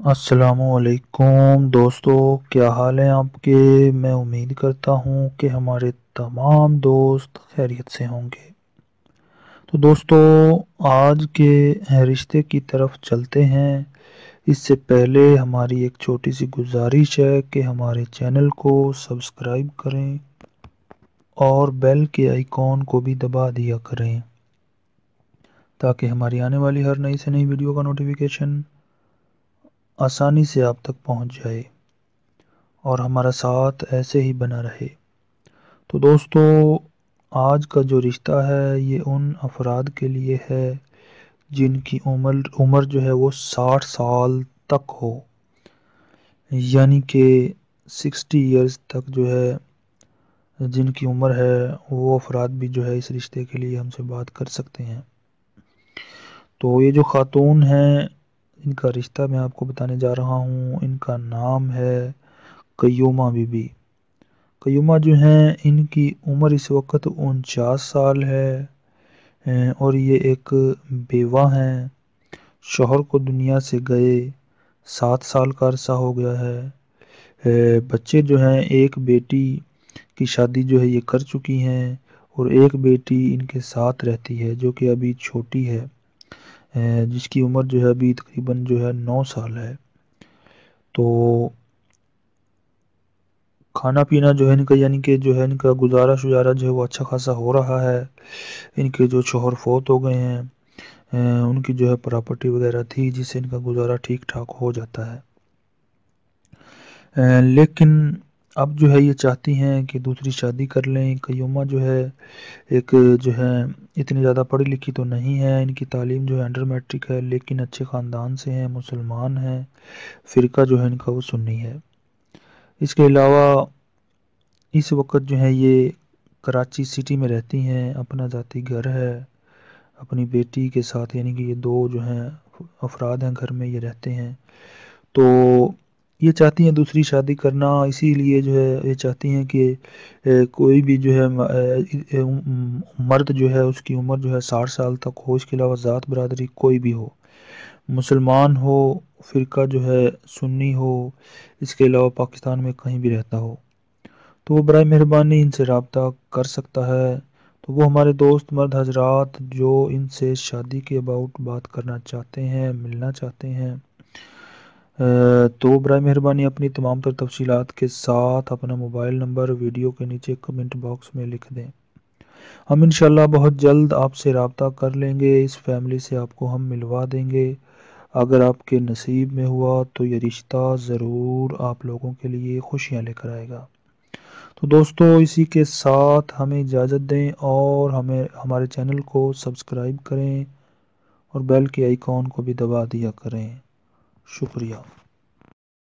السلام علیکم دوستو، کیا حال ہیں آپ کے؟ میں امید کرتا ہوں کہ ہمارے تمام دوست خیریت سے ہوں گے۔ تو دوستو، آج کے رشتے کی طرف چلتے ہیں۔ اس سے پہلے ہماری ایک چھوٹی سی گزارش ہے کہ ہمارے چینل کو سبسکرائب کریں اور بیل کے آئیکن کو بھی دبا دیا کریں تاکہ ہماری آنے والی ہر نئی سے نئی ویڈیو کا نوٹیفیکیشن آسانی سے آپ تک پہنچ جائے اور ہمارا ساتھ ایسے ہی بنا رہے۔ تو دوستو، آج کا جو رشتہ ہے، یہ ان افراد کے لیے ہے جن کی عمر عمر جو ہے وہ ساٹھ سال تک ہو۔ یعنی کہ سکسٹی ایئرز تک جو ہے، جن کی عمر ہے، وہ افراد بھی جو ہے اس رشتے کے لیے ہم سے بات کر سکتے ہیں۔ تو یہ جو خاتون ہیں ان کا رشتہ میں آپ کو بتانے جا رہا ہوں، ان کا نام ہے قیومہ بی بی قیومہ جو ہیں، ان کی عمر اس وقت انچاس سال ہے اور یہ ایک بیوہ ہیں۔ شوہر کو دنیا سے گئے، سات سال کا عرصہ ہو گیا ہے، بچے جو ہیں، ایک بیٹی کی شادی جو ہے، یہ کر چکی ہیں، اور ایک بیٹی ان کے ساتھ رہتی ہے، جو کہ ابھی چھوٹی ہے۔ جس کی عمر جو ہے ابھی تقریباً جو ہے نو سال ہے۔ تو کھانا پینا جو ہے ان کا یعنی کہ جو ہے ان کا گزارا شجارہ جو ہے وہ اچھا خاصا ہو رہا ہے۔ ان کے جو شوہر فوت ہو گئے ہیں ان کی جو ہے پراپرٹی وغیرہ تھی، جس سے ان کا گزارا ٹھیک ٹھاک ہو جاتا ہے۔ لیکن اب جو ہے یہ چاہتی ہیں کہ دوسری شادی کر لیں قیومہ جو ہے ایک جو ہے اتنی زیادہ پڑھی لکھی تو نہیں ہے ان کی تعلیم جو ہے انڈر میٹرک ہے، لیکن اچھے خاندان سے ہیں، مسلمان ہیں، فرقہ جو ہے ان کا وہ سنی ہے۔ اس کے علاوہ اس وقت جو ہے یہ کراچی سٹی میں رہتی ہیں، اپنا ذاتی گھر ہے، اپنی بیٹی کے ساتھ یعنی کہ یہ دو جو ہیں افراد ہیں گھر میں یہ رہتے ہیں۔ تو یہ چاہتی ہیں دوسری شادی کرنا، اسی لیے جو ہے یہ چاہتی ہیں کہ کوئی بھی جو ہے مرد جو ہے، اس کی عمر جو ہے ساٹھ سال تک ہو، اس کے علاوہ ذات برادری کوئی بھی ہو، مسلمان ہو، فرقہ جو ہے سنی ہو، اس کے علاوہ پاکستان میں کہیں بھی رہتا ہو، تو وہ برائے مہربانی ان سے رابطہ کر سکتا ہے، تو وہ ہمارے دوست مرد حضرات جو ان سے شادی کے اباؤٹ بات کرنا چاہتے ہیں، ملنا چاہتے ہیں۔ تو برائے مہربانی اپنی تمام تر تفصیلات کے ساتھ اپنا موبائل نمبر ویڈیو کے نیچے کمنٹ باکس میں لکھ دیں۔ ہم انشاءاللہ بہت جلد آپ سے رابطہ کر لیں گے، اس فیملی سے آپ کو ہم ملوا دیں گے۔ اگر آپ کے نصیب میں ہوا تو یہ رشتہ ضرور آپ لوگوں کے لیے خوشیاں لے کر آئے گا۔ تو دوستو، اسی کے ساتھ ہمیں اجازت دیں اور ہمیں، ہمارے چینل کو سبسکرائب کریں اور بیل کے آئیکن کو بھی دبا دیا کریں۔ şükür.